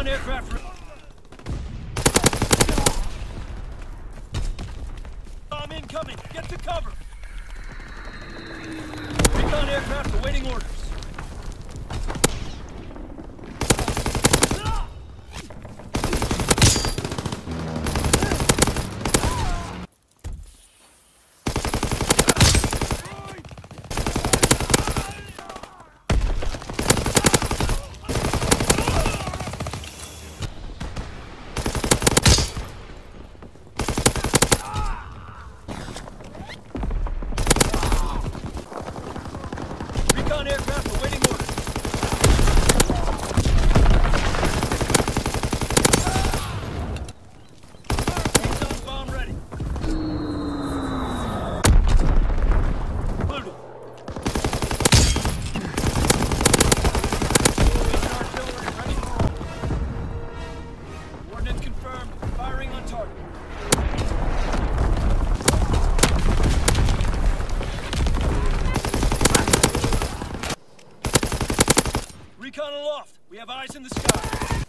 Recon aircraft. Bomb incoming. Get to cover. Recon aircraft awaiting orders. Recon aloft. We have eyes in the sky.